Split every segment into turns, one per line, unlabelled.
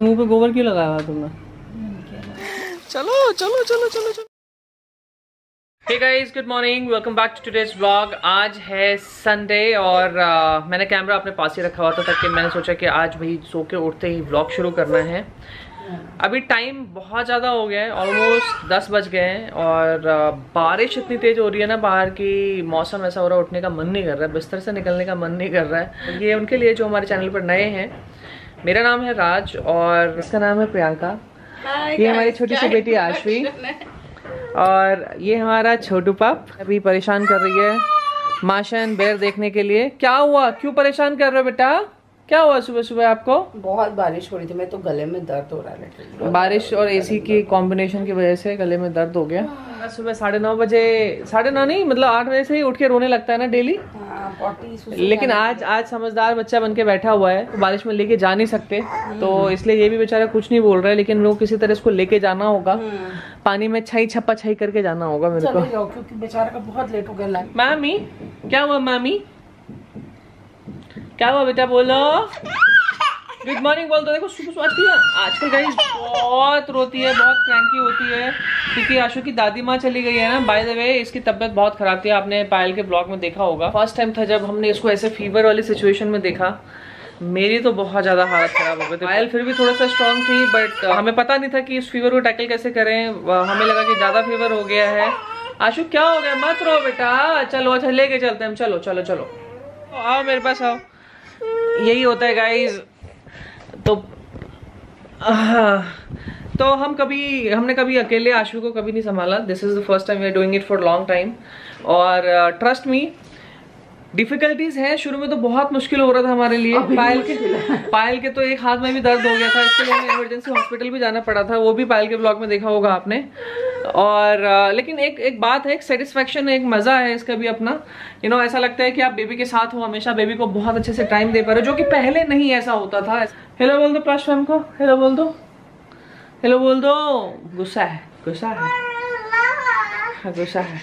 मुँह पे गोबर क्यों लगाया हुआ तुमने? चलो चलो चलो चलो चलो। Hey guys good morning welcome back to today's vlog आज है संडे और uh, मैंने कैमरा अपने पास ही रखा हुआ था ताकि मैंने सोचा कि आज भाई सो के उठते ही व्लॉग शुरू करना है। अभी टाइम बहुत ज़्यादा हो गया है ऑलमोस्ट दस बज गए हैं और uh, बारिश इतनी तेज़ हो रही है ना बाहर की मौसम ऐसा हो रहा है उठने का मन नहीं कर रहा है बिस्तर से निकलने का मन नहीं कर रहा है। ये उनके लिए जो हमारे चैनल पर नए हैं मेरा नाम है राज और इसका नाम है प्रियंका। ये हमारी छोटी सी बेटी आशवी। और ये हमारा छोटू पाप। अभी परेशान कर रही है। माशन बेर देखने के लिए। क्या हुआ? क्यों परेशान कर रहे हो बेटा? क्या हुआ सुबह सुबह आपको?
बहुत बारिश हो रही थी मैं तो गले में दर्द हो रहा है।
बारिश और एसी की कॉम्बिनेशन की वजह से गले में दर्द हो गया। सुबह साढ़े नौ बजे साढ़े नौ नहीं मतलब आठ बजे से ही उठ के रोने लगता है ना डेली
हाँ,
लेकिन आज आज समझदार बच्चा बन के बैठा हुआ है तो बारिश में लेके जा नहीं सकते। तो इसलिए ये भी बेचारा कुछ नहीं बोल रहा है लेकिन लोग किसी तरह इसको लेके जाना होगा। पानी में छई छप्पा छई करके जाना होगा मेरे को।
चले क्योंकि बेचारा का बहुत लेट हो गया
मामी क्या हुआ मामी? क्या हुआ बेटा बोलो? गुड मॉर्निंग बोल दो देखो सुबह सुबह आती है। आजकल गाइस बहुत रोती है, बहुत क्रैंकी होती है। क्योंकि आशु की दादी माँ चली गई है ना। बाय द वे इसकी तबीयत बहुत खराब थी, आपने पायल के ब्लॉग में देखा होगा। फ़र्स्ट टाइम था जब हमने इसको ऐसे फीवर वाली सिचुएशन में देखा। मेरी तो बहुत ज़्यादा हालत खराब हो गई थी। पायल फिर भी थोड़ा सा स्ट्रांग थी बट हमें पता नहीं था कि इस फीवर को टैकल कैसे करें। हमें लगा कि ज़्यादा फीवर हो गया है। आशु, क्या हो गया? मत रो बेटा। चलो अच्छा लेके चलते हम। चलो चलो चलो। आओ मेरे पास, आओ। यही होता है गाइज़ तो तो हम कभी हमने कभी अकेले आशु को कभी नहीं संभाला. This is the first time we are doing it for long time और ट्रस्ट मी डिफिकल्टीज है. शुरू में तो बहुत मुश्किल हो रहा था हमारे लिए. पायल के पायल के तो एक हाथ में भी दर्द हो गया था. इसके लिए हमें इमरजेंसी हॉस्पिटल भी जाना पड़ा था. वो भी पायल के ब्लॉग में देखा होगा आपने. और लेकिन एक एक बात है एक सेटिस्फेक्शन है एक मज़ा है इसका भी अपना। यू you नो know, ऐसा लगता है कि आप बेबी के साथ हो हमेशा बेबी को बहुत अच्छे से टाइम दे पा रहे हो जो कि पहले नहीं ऐसा होता था। हेलो बोल दो प्लाश मैम को। हेलो बोल दो हेलो बोल दो गुस्सा है गुस्सा है। हाँ, गुस्सा है।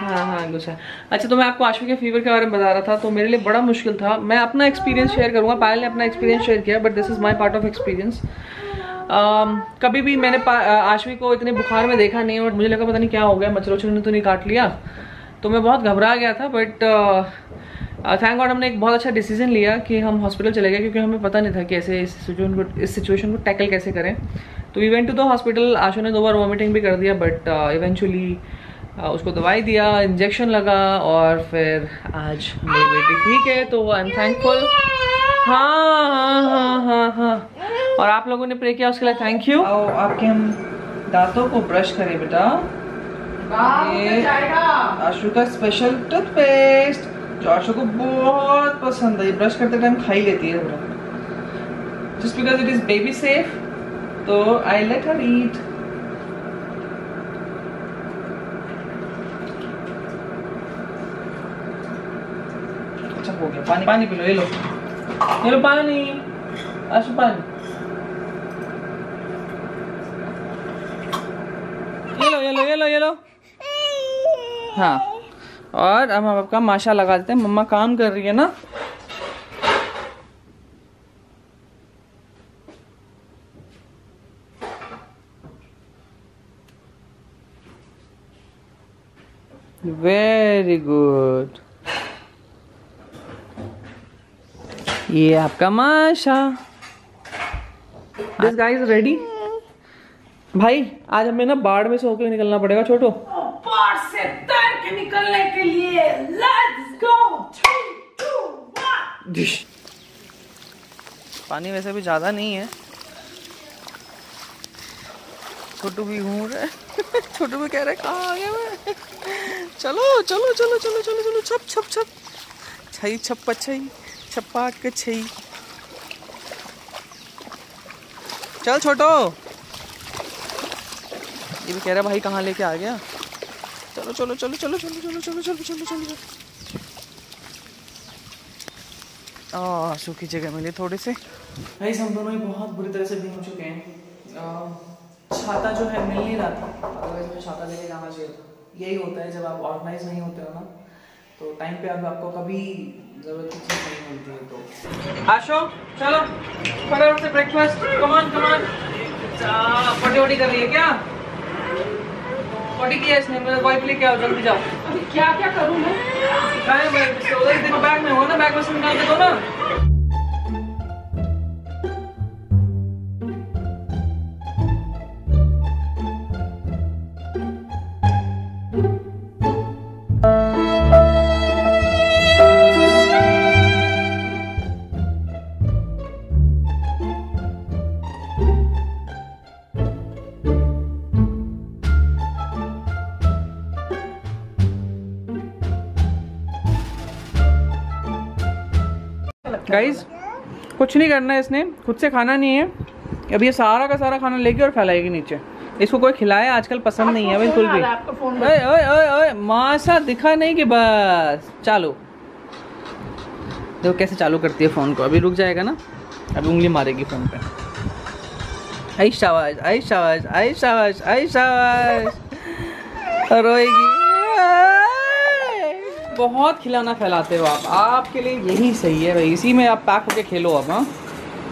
हाँ हाँ गुस्सा अच्छा तो मैं आपको आशु के फीवर के बारे में बता रहा था तो मेरे लिए बड़ा मुश्किल था। मैं अपना एक्सपीरियंस शेयर करूँगा पायल ने अपना एक्सपीरियंस शेयर किया but this is my part of experience कभी भी मैंने आशवी को इतने बुखार में देखा नहीं, और मुझे लगा पता नहीं क्या हो गया मच्छर ने तो नहीं काट लिया। तो मैं बहुत घबरा गया था बट थैंक गॉड हमने एक बहुत अच्छा डिसीज़न लिया कि हम हॉस्पिटल चले गए, क्योंकि हमें पता नहीं था कि ऐसे इस सिचुएशन को, इस सिचुएशन को टैकल कैसे करें। तो we went to the hospital Ashu ने दो बार वॉमिटिंग भी कर दिया बट इवेंचुअली उसको दवाई दिया इंजेक्शन लगा, और फिर आज मेरी बेटी ठीक है तो आई एम थैंकफुल हाँ हाँ हाँ हाँ हाँ। और आप लोगों ने प्रे किया उसके लिए थैंक यू और आपके हम दांतों को ब्रश करें बेटा। ये आशु का स्पेशल टूथपेस्ट जो आशु को बहुत पसंद है ये ब्रश करते टाइम खाई लेती है just because it is baby safe तो आई लेट हर ईट अच्छा हो गया। पानी पानी पी लो ये लो। Hello, pani. Aso pan? येलो येलो येलो येलो हाँ। और हम आपका माशा लगा देते हैं। मम्मा काम कर रही है ना? वेरी गुड ये आपका माशा। दिस गाइस रेडी भाई आज हमें ना बाढ़ में से होकर निकलना पड़ेगा छोटो।
बाढ़ से तैर के निकलने के लिए लेट्स गो थ्री
पानी वैसे भी ज़्यादा नहीं है। छोटू भी घूम रहा है। छोटू भी कह रहे है कहाँ आ गया मैं? चलो चलो चलो चलो चलो चलो छप छप छप। छई छप्पा छई। छप्पा के छई चल छोटो ये भी कह रहा भाई कहाँ लेके आ गया चलो चलो चलो चलो चलो चलो चलो चलो चलो चलो चलो सूखी जगह मिली थोड़ी से भाई हम दोनों ही बहुत बुरी तरह से भीग चुके हैं छाता जो है मिल नहीं रहा था अदरवाइज़ मुझे छाता लेके जाना चाहिए था यही होता है जब आप ऑर्गेनाइज नहीं होते हो ना तो टाइम पे अब आपको कभी है आशो चलो फटाफट से ब्रेकफास्ट कमान कमान पटी वटी कर रही है क्या? पटी किया इसने मेरे वाइफ लेके आओ जल्दी जाओ।
अभी क्या क्या करूँ मैं?
खाए मैं इसके उधर देखो बैग में हो ना बैग में से निकाल के दो ना। गाइस कुछ नहीं करना है इसने। खुद से खाना नहीं है। अब ये सारा का सारा खाना लेके और फैलाएगी नीचे। इसको कोई खिलाए आजकल पसंद नहीं है बिल्कुल भी।
आपका फ़ोन
ओए ओए ओए ओए मासा दिखा नहीं कि बस। चालू। देखो कैसे चालू करती है फ़ोन को। अभी रुक जाएगा ना। अभी उंगली मारेगी फ़ोन पे। आई शाबाश आई शाबाश आई शाबाश आई शाबाश। रोएगी। बहुत खिलौना फैलाते हो आप। आपके लिए यही सही है भाई। इसी में आप पैक होके खेलो अब हाँ।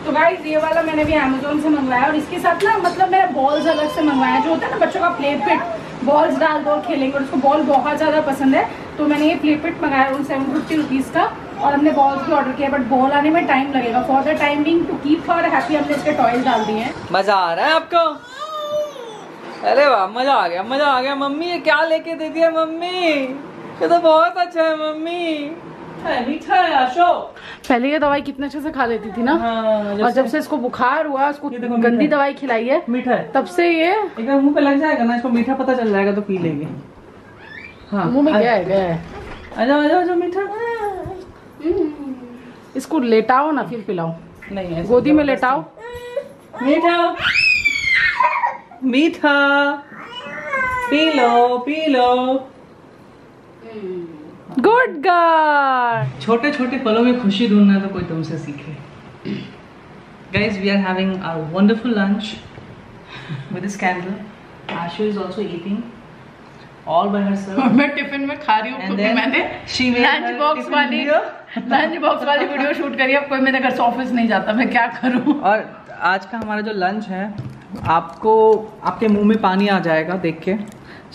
तो गाइस ये वाला मैंने भी अमेजोन से मंगवाया और इसके साथ ना मतलब मैंने बॉल्स अलग से मंगवाया। जो होता है ना बच्चों का प्ले पिट बॉल्स डाल दो खेलेंगे और उसको बॉल बहुत ज़्यादा पसंद है। तो मैंने ये प्ले पिट मंगाया उन सेवन फिफ्टी रुपीज़ का और हमने बॉल्स भी ऑर्डर किया बट बॉल आने में टाइम लगेगा। For the time being to keep her happy हमने इसके टॉयज डाल दिए हैं।
मज़ा आ रहा है आपको? अरे वाह मज़ा आ गया मज़ा आ गया। मम्मी ये क्या लेके दे दिया मम्मी? ये तो बहुत अच्छा है मम्मी।
पहले ये दवाई कितने अच्छे से खा लेती थी ना?
हाँ,
और जब से इसको बुखार हुआ उसको गंदी दवाई खिलाई है
मीठा है।
तब से ये
एक मुँह पे लग जाएगा ना इसको मीठा पता चल जाएगा तो पी लेंगे। हाँ।
मुँह में क्या है क्या है।
आ जाओ आ जाओ आ जाओ मीठा।
इसको लेटाओ ना फिर पिलाओ।
नहीं
गोदी में लेटाओ।
मीठा। मीठा। पी लो पी लो।
गुड गर्ल
छोटे छोटे पलों में खुशी ढूंढना तो कोई तुमसे सीखे। Guys we are having our wonderful lunch with this candle. Ashu is also eating all by herself.
मैं टिफ़िन में खा रही हूँ क्योंकि मैंने। लंच बॉक्स वाली लंच बॉक्स वाली वीडियो शूट करी। अब कोई मेरे घर से ऑफ़िस नहीं जाता मैं क्या करूँ?
और आज का हमारा जो लंच है आपको आपके मुँह में पानी आ जाएगा देख के।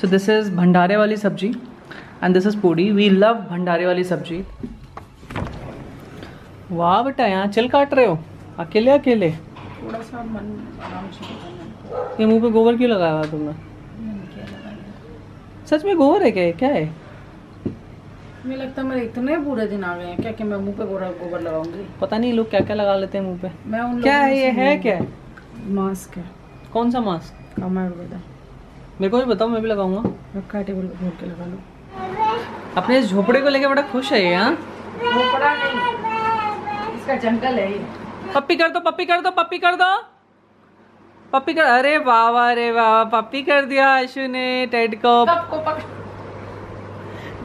सो दिस इज़ भंडारे वाली सब्ज़ी। And this is puri we love भंडारे वाली सब्ज़ी वाह बेटा यहाँ चिल काट रहे हो अकेले अकेले
थोड़ा सा मन आराम से
ये मुँह पे गोबर क्यों लगाया हुआ तुमने? सच में गोबर है क्या? क्या है?
मुझे लगता है मेरे इतने बुरे दिन आ गए हैं। क्या कि मैं मुँह पे गोबर गोबर लगाऊँगी?
पता नहीं लोग क्या क्या लगा लेते हैं मुँह पे।
मैं उन
क्या है ये? है क्या?
मास्क है।
कौन सा मास्क?
कम आयुर्वेदा
मेरे को भी बताओ मैं भी लगाऊँगा।
रखा है टेबल पे के लगा लो।
अपने झोपड़े को लेके बड़ा खुश है ये हाँ?
वो नहीं इसका जंगल है ये।
पप्पी कर दो पप्पी कर दो पप्पी कर दो। पप्पी कर अरे वाह अरे वाह पप्पी कर दिया आशु ने टेड को।
सबको पक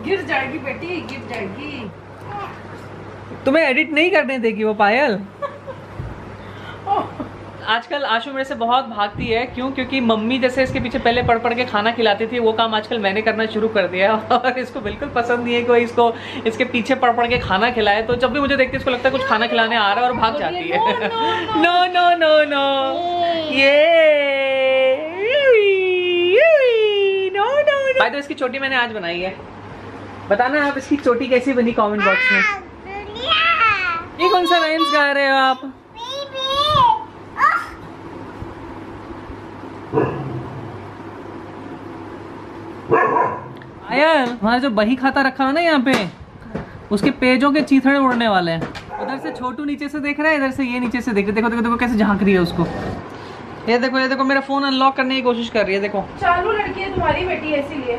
गिर जाएगी बेटी गिर जाएगी।
तुम्हें एडिट नहीं करने देगी वो पायल? आजकल आशु मेरे से बहुत भागती है। क्यों? क्योंकि मम्मी जैसे इसके पीछे पहले पढ़ पढ़ के खाना खिलाती थी वो काम आजकल मैंने करना शुरू कर दिया है। और इसको बिल्कुल पसंद नहीं है कि इसको इसके पीछे पढ़ पढ़ के खाना खिलाए। तो जब भी मुझे देखती है इसको लगता है कुछ खाना खिलाने आ रहा है और भाग जाती है। नो नो नो नो ये नो नो भाई तो इसकी चोटी मैंने आज बनाई है। बताना आप इसकी चोटी कैसी बनी कमेंट बॉक्स में। ये कौन सा राइम्स गा रहे हो आप? आयल हमारा जो बही खाता रखा है ना यहाँ पे, उसके पेजों के चीथड़े उड़ने वाले हैं। उधर से छोटू नीचे से देख रहा है, इधर से ये नीचे से देख रहा है। देखो देखो देखो, कैसे झाँक रही है उसको। ये देखो ये देखो, मेरा फ़ोन अनलॉक करने की कोशिश कर रही है, देखो।
चालू लड़की है तुम्हारी बेटी, इसीलिए।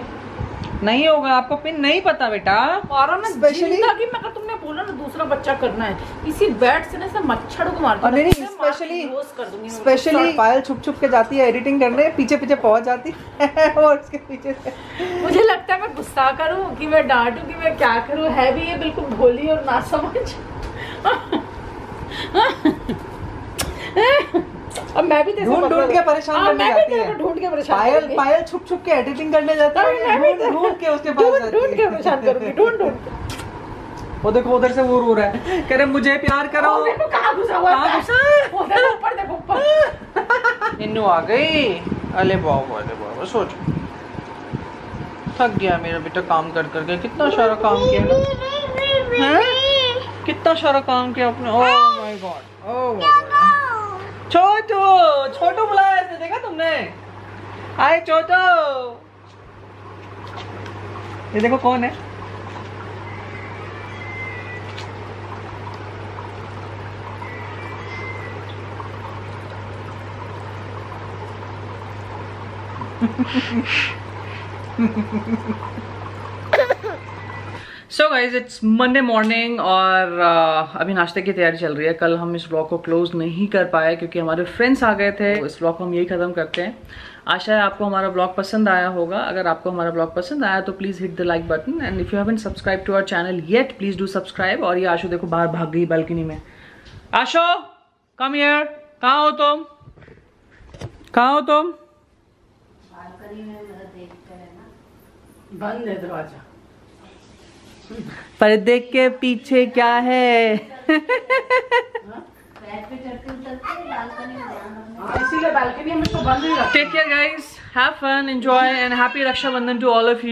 नहीं होगा आपको पिन नहीं पता बेटा।
मारो ना
Specially-
ज़िंदगी तुमने बोला ना दूसरा बच्चा करना है। इसी बैट से ना मच्छर को मार
और नहीं, नहीं, specially- स्पेशली पायल छुप छुप के जाती है एडिटिंग करने पीछे पीछे पहुँच जाती है और उसके पीछे से।
मुझे लगता है मैं गुस्सा करूँ कि मैं डांटूं कि मैं क्या करूँ है भी ये बिल्कुल भोली और ना समझ अब मैं भी
ढूंढ ढूंढ के परेशान
हाँ,
करने जाती है।
ढूंढ के परेशान
पायल पायल छुप छुप के एडिटिंग करने जाती
हाँ,
है
मैं
ढूंढ ढूंढ के उसके पास
ढूंढ
जाती
ढूंढ के
है।
परेशान करूँगी ढूंढ ढूंढ के।
वो देखो उधर से वो रो रहा है। कह रहे मुझे प्यार करो
कहाँ घुसा हुआ
कहाँ
है
घुसा है?
वो देखो ऊपर देखो ऊपर।
इन्नू आ गई। अले बाबू अले बाबू सोच। थक गया मेरा बेटा काम कर करके। कितना सारा काम किया ना कितना सारा काम किया आपने ओह माय गॉड ओह छोटू छोटू बुलाया ऐसे देखा तुमने? हाय छोटू ये देखो कौन है? So guys it's Monday morning और uh, अभी नाश्ते की तैयारी चल रही है। कल हम इस ब्लॉग को क्लोज नहीं कर पाए क्योंकि हमारे फ्रेंड्स आ गए थे। तो इस ब्लॉग को हम यही ख़त्म करते हैं। आशा है आपको हमारा ब्लॉग पसंद आया होगा। अगर आपको हमारा ब्लॉग पसंद आया तो please hit the like button and if you haven't subscribe to our channel yet please do subscribe और ये आशो देखो बाहर भाग गई बालकनी में। आशो कम हियर कहाँ हो तुम? कहाँ हो तुम?
बंद है दरवाज़ा।
पर देख के पीछे क्या है?
इसीलिए तो बंद ही
take care guys have fun enjoy and happy Rakshabandhan to all of you